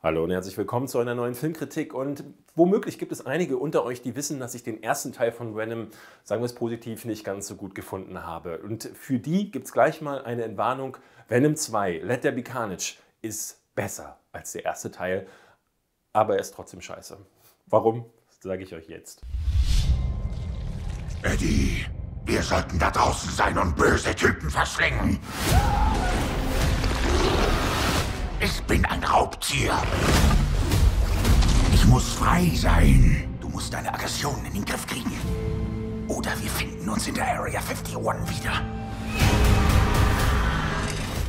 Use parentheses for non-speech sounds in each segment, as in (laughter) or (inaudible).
Hallo und herzlich willkommen zu einer neuen Filmkritik. Und womöglich gibt es einige unter euch, die wissen, dass ich den ersten Teil von Venom, sagen wir es positiv, nicht ganz so gut gefunden habe. Und für die gibt es gleich mal eine Entwarnung. Venom 2, Let There Be Carnage, ist besser als der erste Teil, aber er ist trotzdem scheiße. Warum, sage ich euch jetzt. Eddie, wir sollten da draußen sein und böse Typen verschlingen. Ich bin ein Raubtier. Ich muss frei sein. Du musst deine Aggressionen in den Griff kriegen. Oder wir finden uns in der Area 51 wieder.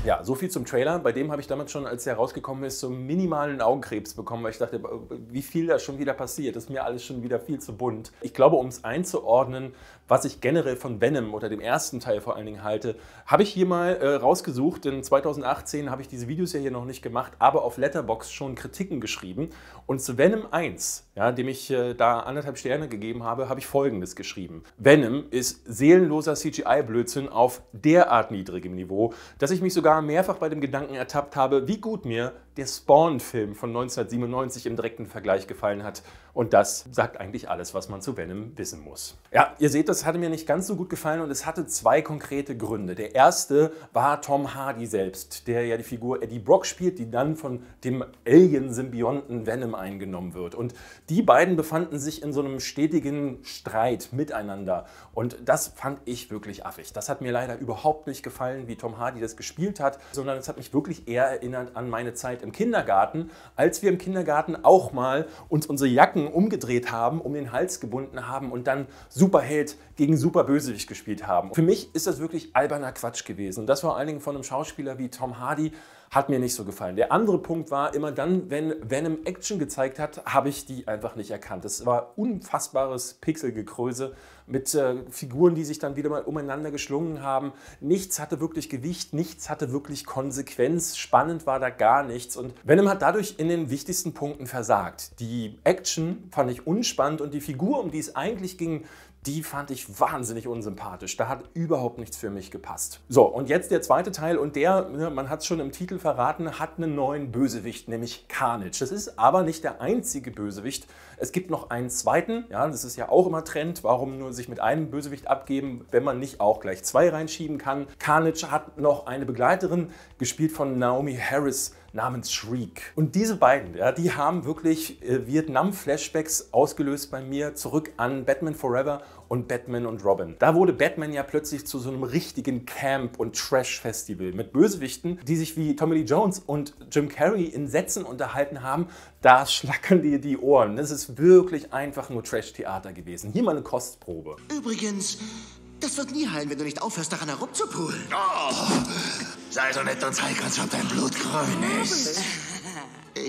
Ja, so viel zum Trailer. Bei dem habe ich damals schon, als er rausgekommen ist, so minimalen Augenkrebs bekommen, weil ich dachte, wie viel da schon wieder passiert. Das ist mir alles schon wieder viel zu bunt. Ich glaube, um es einzuordnen, was ich generell von Venom oder dem ersten Teil vor allen Dingen halte, habe ich hier mal äh, rausgesucht. Denn 2018 habe ich diese Videos ja hier noch nicht gemacht, aber auf Letterbox schon Kritiken geschrieben. Und zu Venom 1, ja, dem ich äh, da anderthalb Sterne gegeben habe, habe ich folgendes geschrieben. Venom ist seelenloser CGI-Blödsinn auf derart niedrigem Niveau, dass ich mich sogar mehrfach bei dem Gedanken ertappt habe, wie gut mir der Spawn-Film von 1997 im direkten Vergleich gefallen hat. Und das sagt eigentlich alles, was man zu Venom wissen muss. Ja, ihr seht, das hatte mir nicht ganz so gut gefallen und es hatte zwei konkrete Gründe. Der erste war Tom Hardy selbst, der ja die Figur Eddie Brock spielt, die dann von dem Alien-Symbionten Venom eingenommen wird. Und die beiden befanden sich in so einem stetigen Streit miteinander. Und das fand ich wirklich affig. Das hat mir leider überhaupt nicht gefallen, wie Tom Hardy das gespielt hat, sondern es hat mich wirklich eher erinnert an meine Zeit im Kindergarten, als wir im Kindergarten auch mal uns unsere Jacken umgedreht haben, um den Hals gebunden haben und dann Superheld gegen Superbösewicht gespielt haben. Für mich ist das wirklich alberner Quatsch gewesen. Und das vor allen Dingen von einem Schauspieler wie Tom Hardy hat mir nicht so gefallen. Der andere Punkt war, immer dann, wenn Venom Action gezeigt hat, habe ich die einfach nicht erkannt. Es war unfassbares Pixelgekröse mit äh, Figuren, die sich dann wieder mal umeinander geschlungen haben. Nichts hatte wirklich Gewicht, nichts hatte wirklich Konsequenz. Spannend war da gar nichts. Und Venom hat dadurch in den wichtigsten Punkten versagt. Die Action fand ich unspannend und die Figur, um die es eigentlich ging, die fand ich wahnsinnig unsympathisch. Da hat überhaupt nichts für mich gepasst. So, und jetzt der zweite Teil und der, ne, man hat es schon im Titel verraten, hat einen neuen Bösewicht, nämlich Carnage. Das ist aber nicht der einzige Bösewicht. Es gibt noch einen zweiten, ja, das ist ja auch immer Trend. Warum nur sich mit einem Bösewicht abgeben, wenn man nicht auch gleich zwei reinschieben kann? Carnage hat noch eine Begleiterin, gespielt von Naomi Harris namens Shriek. Und diese beiden, ja, die haben wirklich äh, Vietnam-Flashbacks ausgelöst bei mir zurück an Batman Forever und Batman und Robin. Da wurde Batman ja plötzlich zu so einem richtigen Camp- und Trash-Festival mit Bösewichten, die sich wie Tommy Lee Jones und Jim Carrey in Sätzen unterhalten haben. Da schlackern dir die Ohren. Das ist wirklich einfach nur Trash-Theater gewesen. Hier mal eine Kostprobe. Übrigens, das wird nie heilen, wenn du nicht aufhörst, daran herumzupulen. Oh, sei so nett und zeig uns, ob dein Blut grün ist.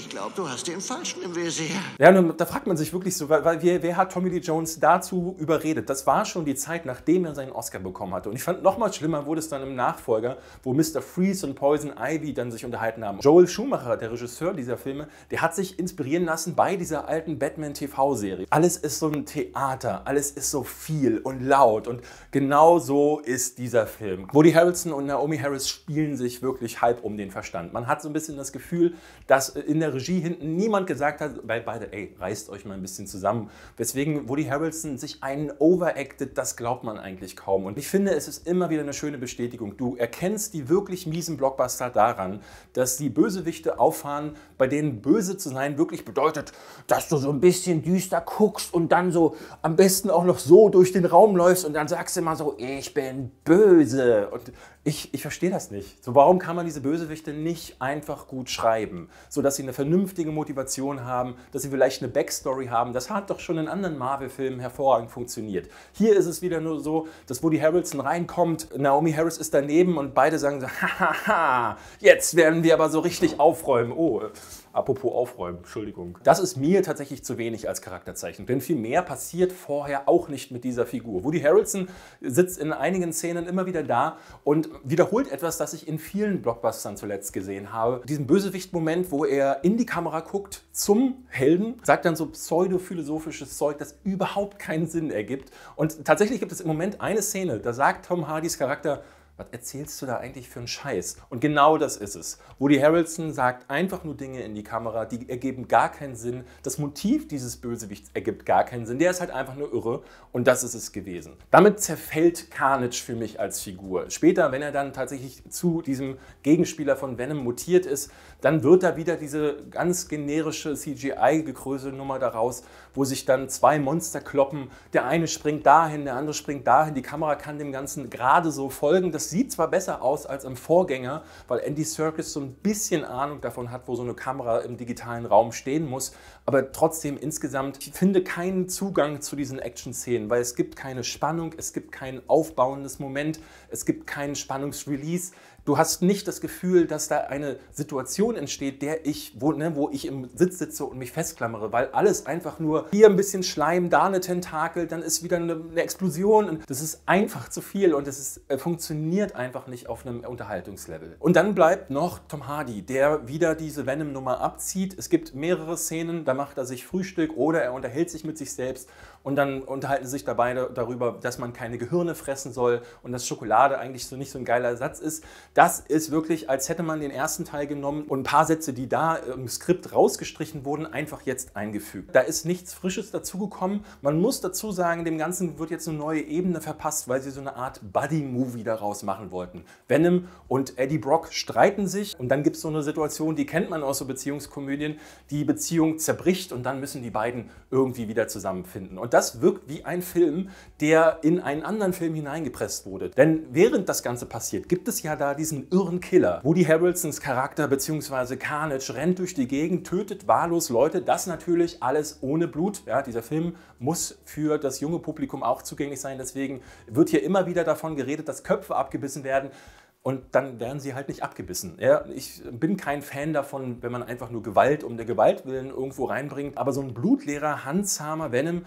Ich glaube, du hast den Falschen im Visier. Ja, da fragt man sich wirklich so, weil, wer, wer, hat Tommy Lee Jones dazu überredet? Das war schon die Zeit, nachdem er seinen Oscar bekommen hatte. Und ich fand noch mal schlimmer wurde es dann im Nachfolger, wo Mr. Freeze und Poison Ivy dann sich unterhalten haben. Joel Schumacher, der Regisseur dieser Filme, der hat sich inspirieren lassen bei dieser alten Batman TV-Serie. Alles ist so ein Theater, alles ist so viel und laut und genau so ist dieser Film. Woody Harrelson und Naomi Harris spielen sich wirklich halb um den Verstand. Man hat so ein bisschen das Gefühl, dass in der Regie hinten niemand gesagt hat, bei beide, ey, reißt euch mal ein bisschen zusammen. Weswegen Woody Harrelson sich einen overacted, das glaubt man eigentlich kaum. Und ich finde, es ist immer wieder eine schöne Bestätigung. Du erkennst die wirklich miesen Blockbuster daran, dass die Bösewichte auffahren, bei denen böse zu sein wirklich bedeutet, dass du so ein bisschen düster guckst und dann so am besten auch noch so durch den Raum läufst und dann sagst du immer so, ich bin böse. Und ich, ich verstehe das nicht. So, warum kann man diese Bösewichte nicht einfach gut schreiben, sodass sie eine vernünftige Motivation haben, dass sie vielleicht eine Backstory haben? Das hat doch schon in anderen Marvel-Filmen hervorragend funktioniert. Hier ist es wieder nur so, dass Woody Harrelson reinkommt, Naomi Harris ist daneben und beide sagen so, (laughs) hahaha, jetzt werden wir aber so richtig aufräumen. Oh, Apropos Aufräumen, Entschuldigung. Das ist mir tatsächlich zu wenig als Charakterzeichen, denn viel mehr passiert vorher auch nicht mit dieser Figur. Woody Harrelson sitzt in einigen Szenen immer wieder da und wiederholt etwas, das ich in vielen Blockbustern zuletzt gesehen habe. Diesen Bösewicht-Moment, wo er in die Kamera guckt zum Helden, sagt dann so pseudophilosophisches Zeug, das überhaupt keinen Sinn ergibt. Und tatsächlich gibt es im Moment eine Szene, da sagt Tom Hardys Charakter, was erzählst du da eigentlich für einen Scheiß? Und genau das ist es. Woody Harrelson sagt einfach nur Dinge in die Kamera, die ergeben gar keinen Sinn. Das Motiv dieses Bösewichts ergibt gar keinen Sinn. Der ist halt einfach nur irre und das ist es gewesen. Damit zerfällt Carnage für mich als Figur. Später, wenn er dann tatsächlich zu diesem Gegenspieler von Venom mutiert ist, dann wird da wieder diese ganz generische CGI-Gekrösel-Nummer daraus, wo sich dann zwei Monster kloppen. Der eine springt dahin, der andere springt dahin. Die Kamera kann dem Ganzen gerade so folgen. Sieht zwar besser aus als im Vorgänger, weil Andy Serkis so ein bisschen Ahnung davon hat, wo so eine Kamera im digitalen Raum stehen muss, aber trotzdem insgesamt, ich finde keinen Zugang zu diesen Action-Szenen, weil es gibt keine Spannung, es gibt kein aufbauendes Moment, es gibt keinen Spannungsrelease. Du hast nicht das Gefühl, dass da eine Situation entsteht, der ich, wo, ne, wo ich im Sitz sitze und mich festklammere, weil alles einfach nur hier ein bisschen Schleim, da eine Tentakel, dann ist wieder eine, eine Explosion. Das ist einfach zu viel und es äh, funktioniert einfach nicht auf einem Unterhaltungslevel. Und dann bleibt noch Tom Hardy, der wieder diese Venom-Nummer abzieht. Es gibt mehrere Szenen, da macht er sich Frühstück oder er unterhält sich mit sich selbst und dann unterhalten sie sich dabei darüber, dass man keine Gehirne fressen soll und dass Schokolade eigentlich so nicht so ein geiler Satz ist. Das ist wirklich, als hätte man den ersten Teil genommen und ein paar Sätze, die da im Skript rausgestrichen wurden, einfach jetzt eingefügt. Da ist nichts Frisches dazugekommen. Man muss dazu sagen, dem Ganzen wird jetzt eine neue Ebene verpasst, weil sie so eine Art Buddy-Movie daraus machen wollten. Venom und Eddie Brock streiten sich und dann gibt es so eine Situation, die kennt man aus so Beziehungskomödien. Die Beziehung zerbricht und dann müssen die beiden irgendwie wieder zusammenfinden. Und das wirkt wie ein Film, der in einen anderen Film hineingepresst wurde. Denn während das Ganze passiert, gibt es ja da diesen irren Killer. Woody Harrelsons Charakter bzw. Carnage rennt durch die Gegend, tötet wahllos Leute. Das natürlich alles ohne Blut. Ja, dieser Film muss für das junge Publikum auch zugänglich sein. Deswegen wird hier immer wieder davon geredet, dass Köpfe abgebissen werden. Und dann werden sie halt nicht abgebissen. Ja, ich bin kein Fan davon, wenn man einfach nur Gewalt um der Gewalt willen irgendwo reinbringt. Aber so ein blutleerer, handzahmer Venom,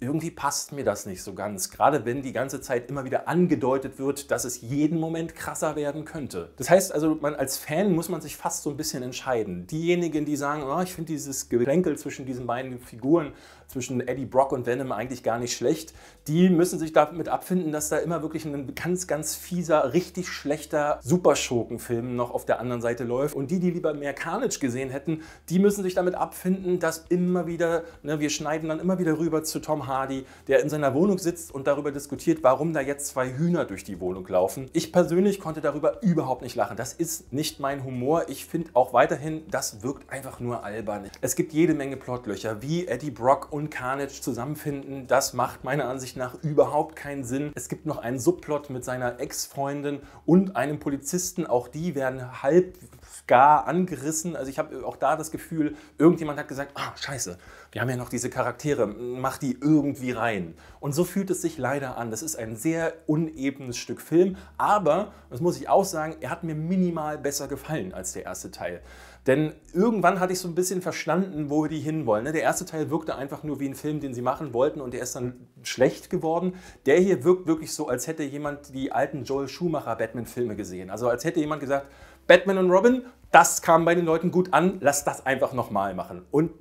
irgendwie passt mir das nicht so ganz. Gerade wenn die ganze Zeit immer wieder angedeutet wird, dass es jeden Moment krasser werden könnte. Das heißt also, man als Fan muss man sich fast so ein bisschen entscheiden. Diejenigen, die sagen, oh, ich finde dieses Geplänkel zwischen diesen beiden Figuren, zwischen Eddie Brock und Venom eigentlich gar nicht schlecht, die müssen sich damit abfinden, dass da immer wirklich ein ganz, ganz fieser, richtig schlechter Superschurkenfilm noch auf der anderen Seite läuft. Und die, die lieber mehr Carnage gesehen hätten, die müssen sich damit abfinden, dass immer wieder, ne, wir schneiden dann immer wieder rüber zu Tom Hardy, der in seiner Wohnung sitzt und darüber diskutiert, warum da jetzt zwei Hühner durch die Wohnung laufen. Ich persönlich konnte darüber überhaupt nicht lachen. Das ist nicht mein Humor. Ich finde auch weiterhin, das wirkt einfach nur albern. Es gibt jede Menge Plotlöcher, wie Eddie Brock und Carnage zusammenfinden. Das macht meiner Ansicht nach überhaupt keinen Sinn. Es gibt noch einen Subplot mit seiner Ex-Freundin und einem Polizisten. Auch die werden halb gar angerissen. Also ich habe auch da das Gefühl, irgendjemand hat gesagt, ah, scheiße, wir haben ja noch diese Charaktere, mach die irgendwie rein. Und so fühlt es sich leider an. Das ist ein sehr unebenes Stück Film, aber, das muss ich auch sagen, er hat mir minimal besser gefallen als der erste Teil. Denn irgendwann hatte ich so ein bisschen verstanden, wo die hinwollen. Ne? Der erste Teil wirkte einfach nur wie ein Film, den sie machen wollten und der ist dann schlecht geworden. Der hier wirkt wirklich so, als hätte jemand die alten Joel Schumacher Batman-Filme gesehen. Also als hätte jemand gesagt, Batman und Robin, das kam bei den Leuten gut an, lass das einfach nochmal machen. Und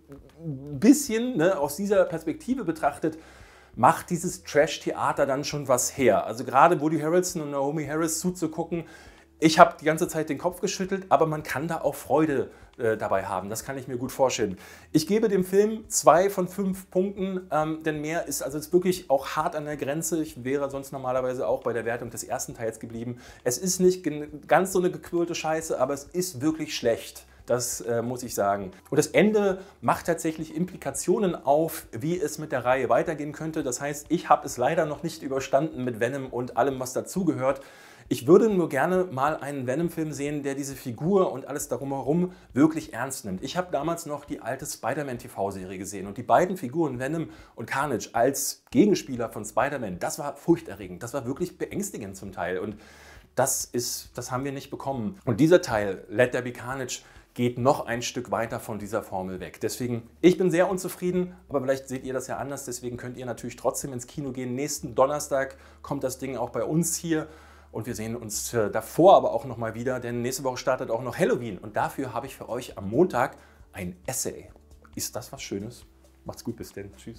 ein bisschen ne, aus dieser Perspektive betrachtet, macht dieses Trash-Theater dann schon was her. Also gerade Woody Harrelson und Naomi Harris zuzugucken, ich habe die ganze Zeit den Kopf geschüttelt, aber man kann da auch Freude äh, dabei haben. Das kann ich mir gut vorstellen. Ich gebe dem Film zwei von fünf Punkten, ähm, denn mehr ist also ist wirklich auch hart an der Grenze. Ich wäre sonst normalerweise auch bei der Wertung des ersten Teils geblieben. Es ist nicht ganz so eine gequirlte Scheiße, aber es ist wirklich schlecht. Das äh, muss ich sagen. Und das Ende macht tatsächlich Implikationen auf, wie es mit der Reihe weitergehen könnte. Das heißt, ich habe es leider noch nicht überstanden mit Venom und allem, was dazugehört. Ich würde nur gerne mal einen Venom-Film sehen, der diese Figur und alles darum herum wirklich ernst nimmt. Ich habe damals noch die alte Spider-Man-TV-Serie gesehen und die beiden Figuren Venom und Carnage als Gegenspieler von Spider-Man, das war furchterregend. Das war wirklich beängstigend zum Teil und das, ist, das haben wir nicht bekommen. Und dieser Teil, Let There Be Carnage, geht noch ein Stück weiter von dieser Formel weg. Deswegen, ich bin sehr unzufrieden, aber vielleicht seht ihr das ja anders. Deswegen könnt ihr natürlich trotzdem ins Kino gehen. Nächsten Donnerstag kommt das Ding auch bei uns hier. Und wir sehen uns äh, davor aber auch nochmal wieder, denn nächste Woche startet auch noch Halloween. Und dafür habe ich für euch am Montag ein Essay. Ist das was Schönes? Macht's gut, bis denn. Tschüss.